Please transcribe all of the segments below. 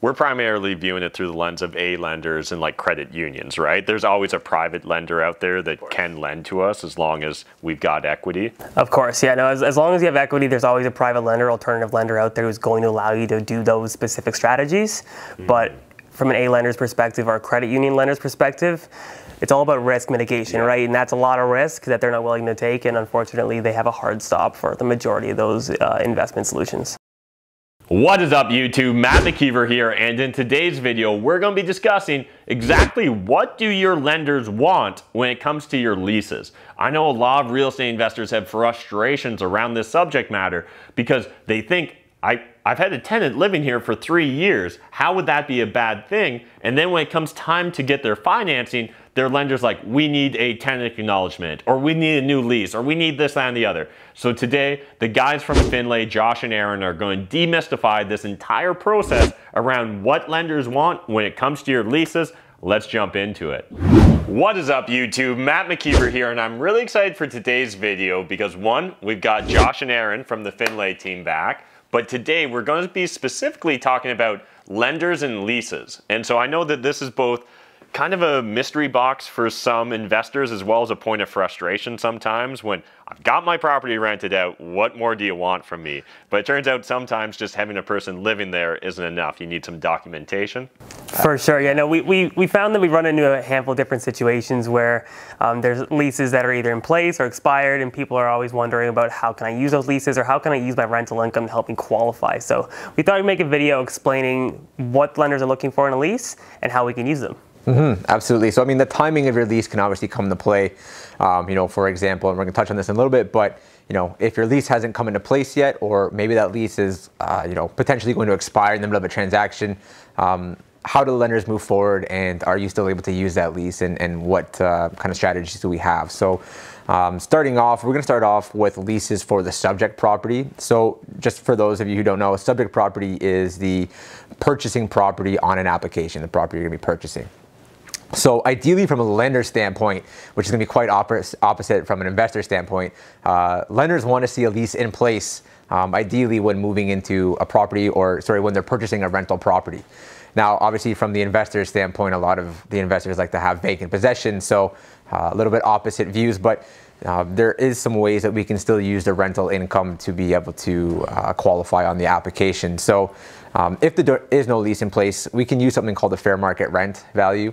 we're primarily viewing it through the lens of A lenders and like credit unions, right? There's always a private lender out there that can lend to us as long as we've got equity. Of course, yeah. No, as, as long as you have equity, there's always a private lender, alternative lender out there who's going to allow you to do those specific strategies. Mm. But from an A lender's perspective or a credit union lender's perspective, it's all about risk mitigation, yeah. right? And that's a lot of risk that they're not willing to take. And unfortunately, they have a hard stop for the majority of those uh, investment solutions. What is up YouTube? Matt McKeever here and in today's video we're going to be discussing exactly what do your lenders want when it comes to your leases. I know a lot of real estate investors have frustrations around this subject matter because they think I, I've had a tenant living here for three years. How would that be a bad thing? And then when it comes time to get their financing, their lender's like, we need a tenant acknowledgement, or we need a new lease, or we need this, that, and the other. So today, the guys from Findlay, Josh and Ehren, are going to demystify this entire process around what lenders want when it comes to your leases. Let's jump into it. What is up YouTube? Matt McKeever here and I'm really excited for today's video because one, we've got Josh and Ehren from the Findlay team back, but today we're going to be specifically talking about lenders and leases. And so I know that this is both kind of a mystery box for some investors as well as a point of frustration sometimes when I've got my property rented out, what more do you want from me? But it turns out sometimes just having a person living there isn't enough. You need some documentation. For sure, yeah. No, we, we, we found that we run into a handful of different situations where um, there's leases that are either in place or expired and people are always wondering about how can I use those leases or how can I use my rental income to help me qualify. So we thought we'd make a video explaining what lenders are looking for in a lease and how we can use them. Mm-hmm, absolutely. So, I mean, the timing of your lease can obviously come into play. Um, you know, for example, and we're going to touch on this in a little bit, but you know, if your lease hasn't come into place yet, or maybe that lease is, uh, you know, potentially going to expire in the middle of a transaction, um, how do lenders move forward, and are you still able to use that lease, and, and what uh, kind of strategies do we have? So, um, starting off, we're going to start off with leases for the subject property. So, just for those of you who don't know, a subject property is the purchasing property on an application, the property you're going to be purchasing. So ideally from a lender standpoint, which is going to be quite opposite from an investor standpoint, uh, lenders want to see a lease in place, um, ideally when moving into a property or, sorry, when they're purchasing a rental property. Now, obviously from the investor standpoint, a lot of the investors like to have vacant possession, so uh, a little bit opposite views, but uh, there is some ways that we can still use the rental income to be able to uh, qualify on the application. So um, if there is no lease in place, we can use something called the fair market rent value.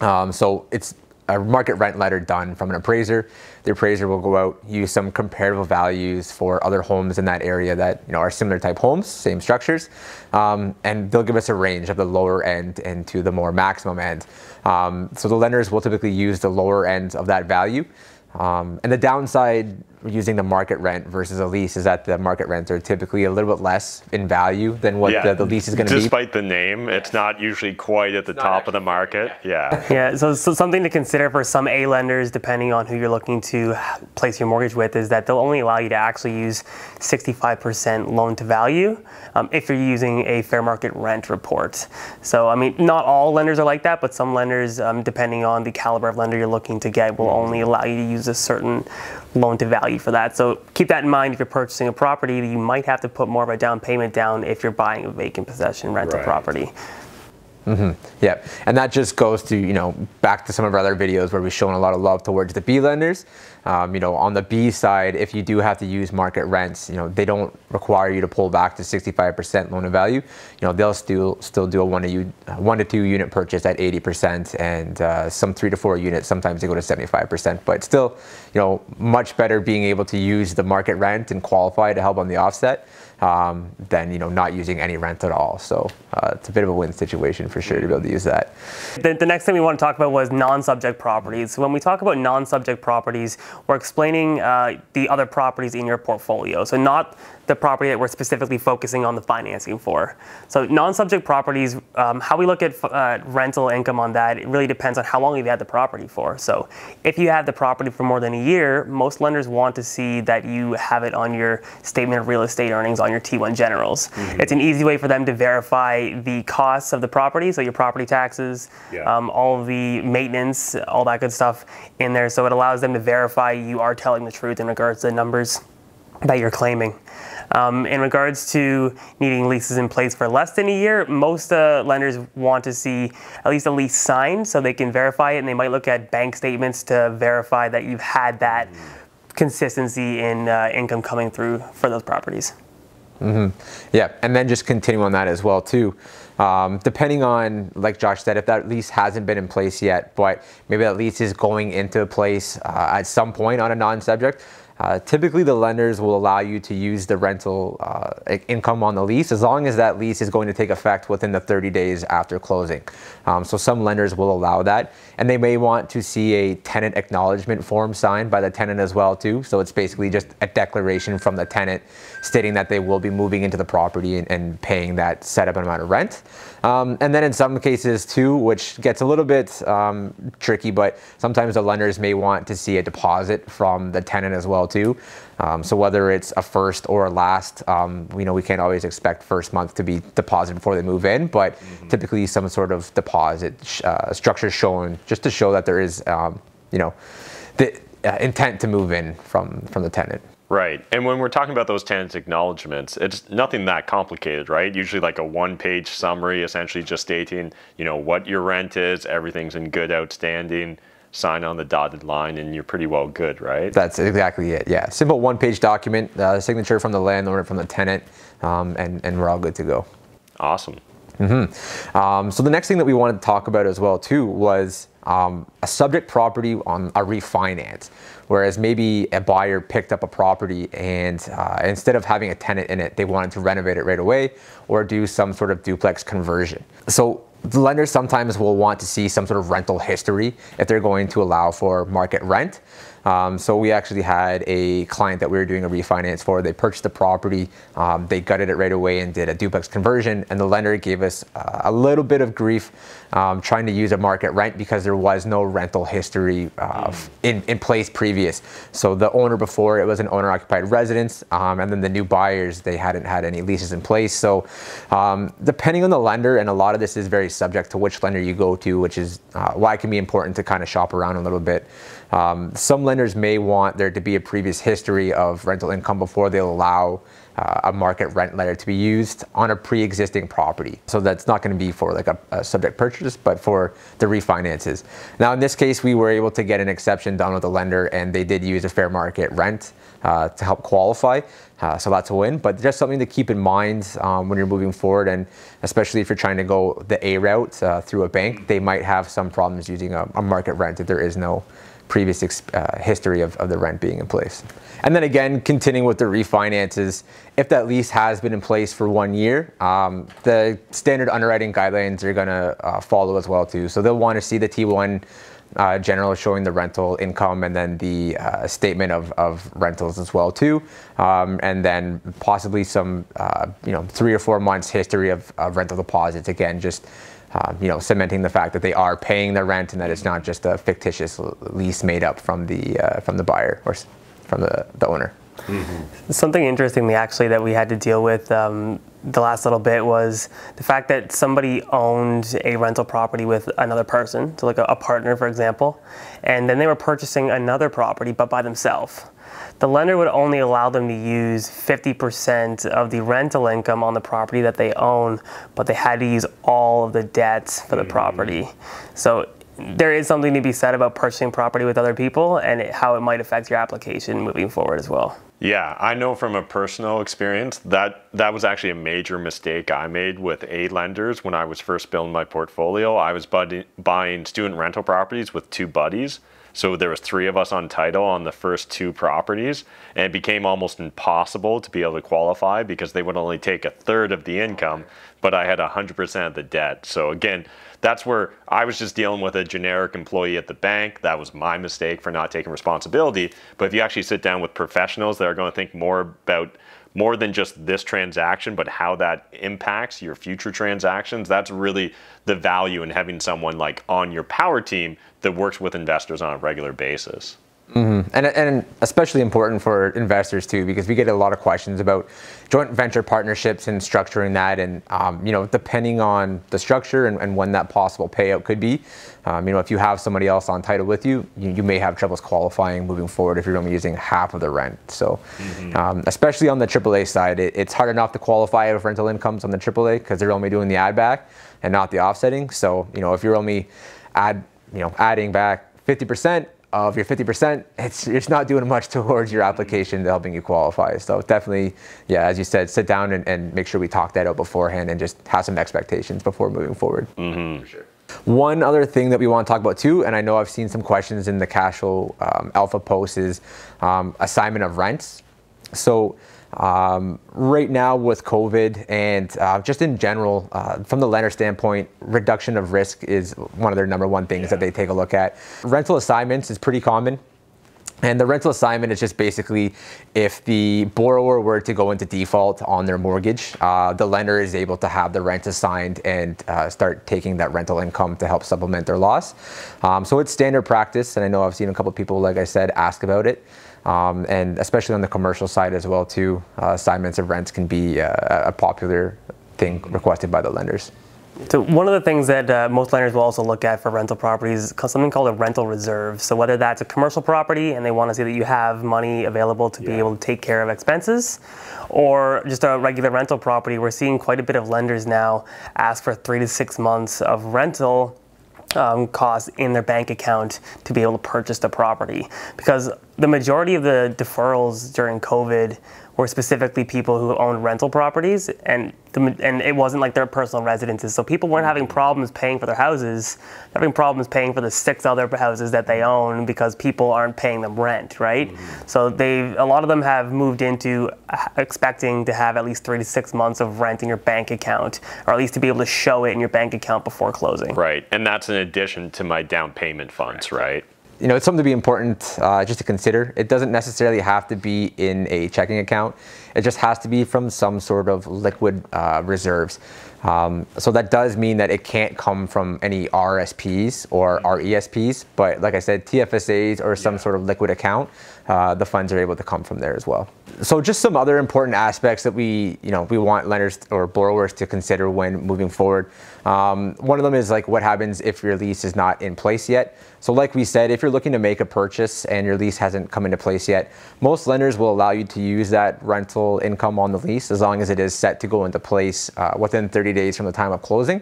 Um, so it's a market rent letter done from an appraiser. The appraiser will go out, use some comparable values for other homes in that area that you know are similar type homes, same structures, um, and they'll give us a range of the lower end and to the more maximum end. Um, so the lenders will typically use the lower end of that value. Um, and the downside using the market rent versus a lease is that the market rents are typically a little bit less in value than what yeah. the, the, lease is going to be. Despite the name, it's not usually quite at the top of the market. Yeah. Yeah. So, so something to consider for some A lenders, depending on who you're looking to place your mortgage with, is that they'll only allow you to actually use 65% loan to value um, if you're using a fair market rent report. So, I mean, not all lenders are like that, but some lenders, um, depending on the caliber of lender you're looking to get, will only allow you to use a certain loan to value for that. So keep that in mind if you're purchasing a property, you might have to put more of a down payment down if you're buying a vacant possession rental right. property. Mm-hmm. Yeah, and that just goes to you know back to some of our other videos where we've shown a lot of love towards the B lenders. Um, you know, on the B side, if you do have to use market rents, you know they don't require you to pull back to 65% loan to value. You know they'll still still do a one to one to two unit purchase at 80%, and uh, some three to four units sometimes they go to 75%. But still, you know, much better being able to use the market rent and qualify to help on the offset um, than you know not using any rent at all. So uh, it's a bit of a win situation for sure to be able to use that. The, the next thing we want to talk about was non-subject properties. So when we talk about non-subject properties, we're explaining uh, the other properties in your portfolio. So not the property that we're specifically focusing on the financing for. So non-subject properties, um, how we look at uh, rental income on that, it really depends on how long you've had the property for. So if you have the property for more than a year, most lenders want to see that you have it on your statement of real estate earnings on your T1 generals. Mm-hmm. It's an easy way for them to verify the costs of the property, so your property taxes, yeah. um, all the maintenance, all that good stuff in there. So it allows them to verify you are telling the truth in regards to the numbers that you're claiming. Um, in regards to needing leases in place for less than a year, most uh, lenders want to see at least a lease signed so they can verify it, and they might look at bank statements to verify that you've had that consistency in uh, income coming through for those properties. Mm-hmm. Yeah, and then just continue on that as well too. Um, depending on, like Josh said, if that lease hasn't been in place yet, but maybe that lease is going into place uh, at some point on a non-subject, uh, typically, the lenders will allow you to use the rental uh, income on the lease as long as that lease is going to take effect within the 30 days after closing. Um, so some lenders will allow that, and they may want to see a tenant acknowledgement form signed by the tenant as well too. So it's basically just a declaration from the tenant stating that they will be moving into the property and, and paying that set up amount of rent. Um, and then in some cases too, which gets a little bit um, tricky, but sometimes the lenders may want to see a deposit from the tenant as well too. Um, so whether it's a first or a last, um, you know, we can't always expect first month to be deposited before they move in, but mm-hmm. typically some sort of deposit uh, structure shown just to show that there is, um, you know, the uh, intent to move in from from the tenant. Right. And when we're talking about those tenant acknowledgments, it's nothing that complicated, right? Usually like a one-page summary essentially just stating, you know, what your rent is, everything's in good outstanding, sign on the dotted line and you're pretty well good, right? That's exactly it. Yeah. Simple one-page document, uh, signature from the landlord, from the tenant, um, and, and we're all good to go. Awesome. Mm-hmm. Um, so the next thing that we wanted to talk about as well too was um, a subject property on a refinance. Whereas maybe a buyer picked up a property and uh, instead of having a tenant in it, they wanted to renovate it right away or do some sort of duplex conversion. So the lenders sometimes will want to see some sort of rental history if they're going to allow for market rent. Um, so we actually had a client that we were doing a refinance for. They purchased the property, um, they gutted it right away and did a duplex conversion, and the lender gave us uh, a little bit of grief um, trying to use a market rent because there was no rental history uh, mm. in, in place previous. So the owner before it was an owner occupied residence, um, and then the new buyers they hadn't had any leases in place. So um, depending on the lender, and a lot of this is very subject to which lender you go to, which is uh, why it can be important to kind of shop around a little bit. Um, some lenders may want there to be a previous history of rental income before they'll allow uh, a market rent letter to be used on a pre-existing property. So that's not going to be for like a, a, subject purchase, but for the refinances. Now in this case, we were able to get an exception done with the lender and they did use a fair market rent uh, to help qualify. Uh, so that's a win, but just something to keep in mind um, when you're moving forward, and especially if you're trying to go the A route uh, through a bank, they might have some problems using a, a market rent if there is no previous uh, history of, of the rent being in place. And then again, continuing with the refinances, if that lease has been in place for one year, um, the standard underwriting guidelines are going to uh, follow as well too. So they'll want to see the T1 uh, general showing the rental income and then the uh, statement of, of rentals as well too, um, and then possibly some uh, you know three or four months history of, of rental deposits. Again, just um, you know, cementing the fact that they are paying their rent and that it's not just a fictitious lease made up from the uh, from the buyer or from the, the owner. Mm-hmm. Something interestingly, actually, that we had to deal with um, the last little bit was the fact that somebody owned a rental property with another person, so like a, a partner, for example, and then they were purchasing another property but by themselves the lender would only allow them to use 50% of the rental income on the property that they own, but they had to use all of the debts for the mm-hmm. property. So there is something to be said about purchasing property with other people and it, how it might affect your application moving forward as well. Yeah, I know from a personal experience that that was actually a major mistake I made with A lenders when I was first building my portfolio. I was buying student rental properties with two buddies so there was three of us on title on the first two properties, and it became almost impossible to be able to qualify because they would only take a third of the income, but I had 100% of the debt. So again, that's where I was just dealing with a generic employee at the bank. That was my mistake for not taking responsibility. But if you actually sit down with professionals that are going to think more about more than just this transaction, but how that impacts your future transactions. That's really the value in having someone like on your power team that works with investors on a regular basis. And, and especially important for investors too, because we get a lot of questions about joint venture partnerships and structuring that. And, um, you know, depending on the structure and, and when that possible payout could be, um, you know, if you have somebody else on title with you, you, you may have troubles qualifying moving forward if you're only using half of the rent. So, um, especially on the AAA side, it, it's hard enough to qualify with rental incomes on the AAA because they're only doing the add back and not the offsetting. So, you know, if you're only add, you know, adding back 50%, of your 50%, it's it's not doing much towards your application to helping you qualify. So definitely, yeah, as you said, sit down and, and make sure we talk that out beforehand and just have some expectations before moving forward. Mm-hmm. For sure. One other thing that we want to talk about too, and I know I've seen some questions in the Cashflow um, Alpha posts, is um, assignment of rents. So um, right now with COVID and uh, just in general, uh, from the lender standpoint, reduction of risk is one of their number one things Yeah. that they take a look at. Rental assignments is pretty common. And the rental assignment is just basically if the borrower were to go into default on their mortgage, uh, the lender is able to have the rent assigned and uh, start taking that rental income to help supplement their loss. Um, so it's standard practice, and I know I've seen a couple people, like I said, ask about it. Um, and especially on the commercial side as well too, uh, assignments of rents can be uh, a popular thing requested by the lenders. So one of the things that uh, most lenders will also look at for rental properties is something called a rental reserve. So whether that's a commercial property and they want to see that you have money available to be able to take care of expenses, or just a regular rental property, we're seeing quite a bit of lenders now ask for three to six months of rental um, costs in their bank account to be able to purchase the property. Because the majority of the deferrals during COVID were specifically people who owned rental properties, and the, and it wasn't like their personal residences. So people weren't having mm-hmm. problems paying for their houses, they're having problems paying for the six other houses that they own because people aren't paying them rent, right? Mm-hmm. So they a lot of them have moved into expecting to have at least three to six months of rent in your bank account, or at least to be able to show it in your bank account before closing. Right. And that's in addition to my down payment funds, right? You know, it's something to be important uh, just to consider. It doesn't necessarily have to be in a checking account. It just has to be from some sort of liquid uh, reserves. Um, so that does mean that it can't come from any RSPs or RESPs, but like I said, TFSAs or some Yeah. sort of liquid account, uh, the funds are able to come from there as well. So just some other important aspects that we, you know, we want lenders or borrowers to consider when moving forward. Um, one of them is like what happens if your lease is not in place yet. So like we said, if you're looking to make a purchase and your lease hasn't come into place yet, most lenders will allow you to use that rental income on the lease as long as it is set to go into place uh, within 30 days from the time of closing.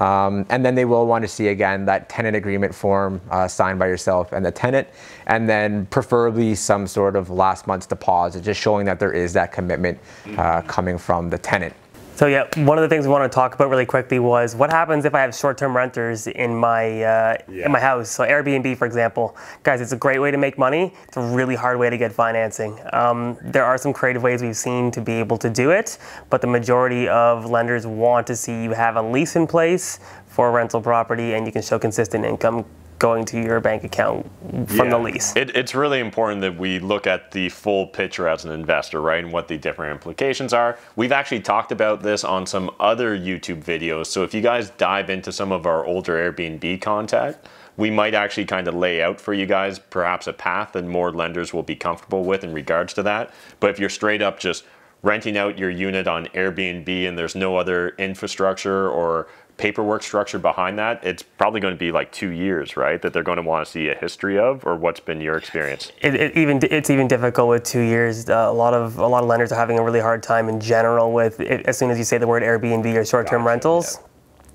Um, and then they will want to see again that tenant agreement form uh, signed by yourself and the tenant, and then preferably some sort of last month's deposit, just showing that there is that commitment uh, coming from the tenant. So yeah, one of the things we want to talk about really quickly was what happens if I have short-term renters in my uh, Yeah. in my house. So Airbnb, for example, guys, it's a great way to make money. It's a really hard way to get financing. Um, there are some creative ways we've seen to be able to do it, but the majority of lenders want to see you have a lease in place for a rental property, and you can show consistent income going to your bank account from the lease. It, it's really important that we look at the full picture as an investor, right, and what the different implications are. We've actually talked about this on some other YouTube videos. So if you guys dive into some of our older Airbnb content, we might actually kind of lay out for you guys perhaps a path that more lenders will be comfortable with in regards to that. But if you're straight up just renting out your unit on Airbnb and there's no other infrastructure or paperwork structure behind that, it's probably going to be like two years, right? That they're going to want to see a history of, or what's been your experience? it, it even it's even difficult with two years. Uh, a lot of a lot of lenders are having a really hard time in general with it, as soon as you say the word Airbnb or short-term Gotcha, rentals,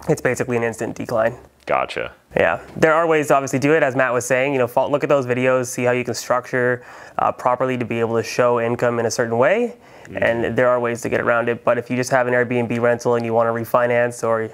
it's basically an instant decline. Gotcha. Yeah, there are ways to obviously do it, as Matt was saying. You know, look at those videos, see how you can structure uh, properly to be able to show income in a certain way, and there are ways to get around it. But if you just have an Airbnb rental and you want to refinance, or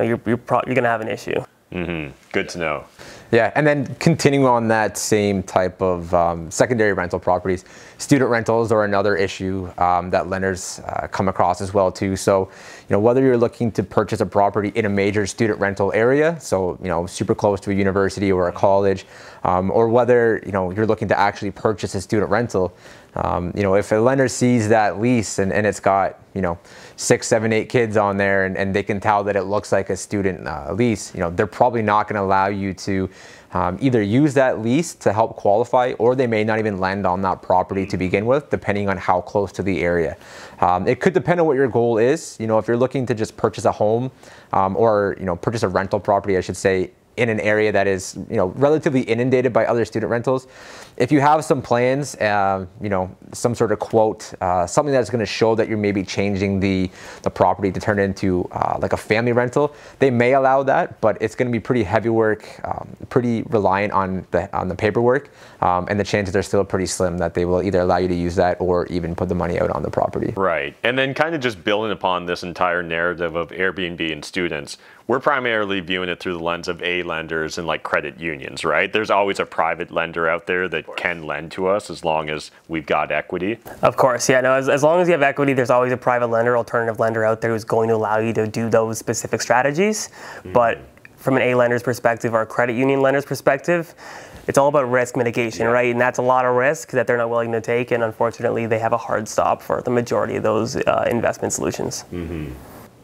you're you're, pro- you're gonna have an issue. Mm-hmm. Good to know. Yeah, and then continuing on that same type of um, secondary rental properties, student rentals are another issue um, that lenders uh, come across as well too. So, you know, whether you're looking to purchase a property in a major student rental area, so you know, super close to a university or a college, um, or whether you know you're looking to actually purchase a student rental, Um, you know, if a lender sees that lease and, and it's got, you know, six, seven, eight kids on there and, and they can tell that it looks like a student uh, lease, you know, they're probably not going to allow you to um, either use that lease to help qualify or they may not even lend on that property to begin with, depending on how close to the area. Um, it could depend on what your goal is. You know, if you're looking to just purchase a home um, or, you know, purchase a rental property, I should say, in an area that is you know relatively inundated by other student rentals. If you have some plans, uh, you know some sort of quote, uh, something that's going to show that you're maybe changing the the property to turn it into uh, like a family rental, they may allow that, but it's going to be pretty heavy work, um, pretty reliant on the on the paperwork, um, and the chances are still pretty slim that they will either allow you to use that or even put the money out on the property. Right, and then kind of just building upon this entire narrative of Airbnb and students, we're primarily viewing it through the lens of A lenders and like credit unions, right? There's always a private lender out there that can lend to us as long as we've got equity. Of course, yeah. No, as, as long as you have equity, there's always a private lender, alternative lender out there who's going to allow you to do those specific strategies. Mm-hmm. But from an A lender's perspective or a credit union lender's perspective, it's all about risk mitigation, yeah. right? And that's a lot of risk that they're not willing to take. And unfortunately, they have a hard stop for the majority of those uh, investment solutions. Mm-hmm.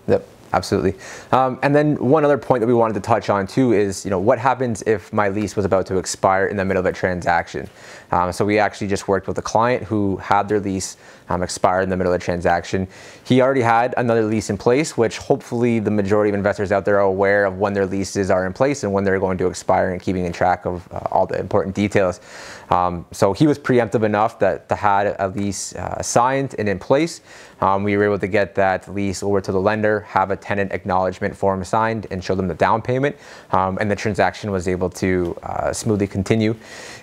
Yep. Absolutely. Um, and then one other point that we wanted to touch on too is, you know, what happens if my lease was about to expire in the middle of a transaction? Um, so we actually just worked with a client who had their lease um, expire in the middle of the transaction. He already had another lease in place, which hopefully the majority of investors out there are aware of when their leases are in place and when they're going to expire and keeping in track of uh, all the important details. Um, so he was preemptive enough that to had a lease uh, signed and in place. Um, we were able to get that lease over to the lender, have a tenant acknowledgement form signed, and show them the down payment, um, and the transaction was able to uh, smoothly continue.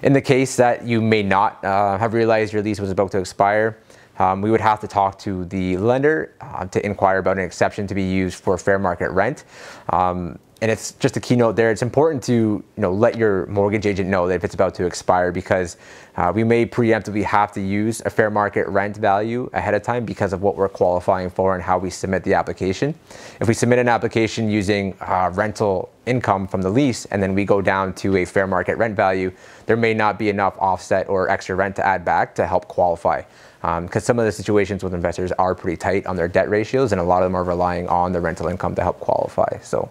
In the case that you may not uh, have realized your lease was about to expire, um, we would have to talk to the lender uh, to inquire about an exception to be used for fair market rent. Um, and it's just a keynote there. It's important to you know let your mortgage agent know that if it's about to expire because uh, we may preemptively have to use a fair market rent value ahead of time because of what we're qualifying for and how we submit the application. If we submit an application using uh, rental income from the lease and then we go down to a fair market rent value, there may not be enough offset or extra rent to add back to help qualify. Because um, some of the situations with investors are pretty tight on their debt ratios and a lot of them are relying on the rental income to help qualify. So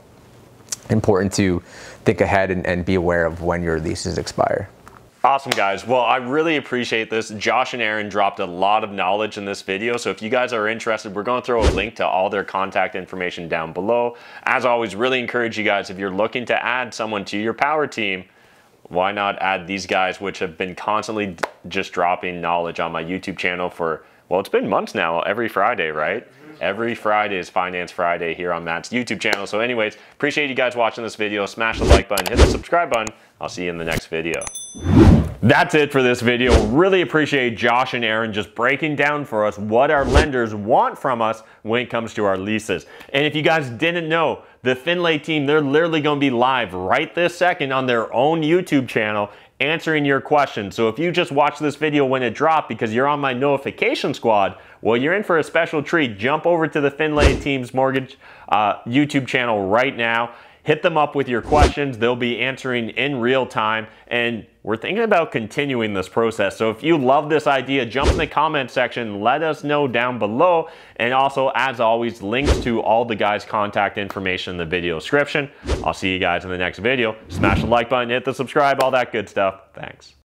important to think ahead and, and be aware of when your leases expire. Awesome guys. Well, I really appreciate this. Josh and Ehren dropped a lot of knowledge in this video. So if you guys are interested, we're going to throw a link to all their contact information down below. As always, really encourage you guys, if you're looking to add someone to your power team, why not add these guys, which have been constantly just dropping knowledge on my YouTube channel for, well, it's been months now, every Friday, right? Every Friday is Finance Friday here on Matt's YouTube channel. So anyways, appreciate you guys watching this video. Smash the like button, hit the subscribe button. I'll see you in the next video. That's it for this video. Really appreciate Josh and Ehren just breaking down for us what our lenders want from us when it comes to our leases. And if you guys didn't know, the Findlay team, they're literally going to be live right this second on their own YouTube channel answering your questions. So if you just watch this video when it dropped because you're on my notification squad, well, you're in for a special treat. Jump over to the Findlay Team's Mortgage uh, YouTube channel right now. Hit them up with your questions. They'll be answering in real time. And we're thinking about continuing this process. So if you love this idea, jump in the comment section, let us know down below. And also, as always, links to all the guys' contact information in the video description. I'll see you guys in the next video. Smash the like button, hit the subscribe, all that good stuff. Thanks.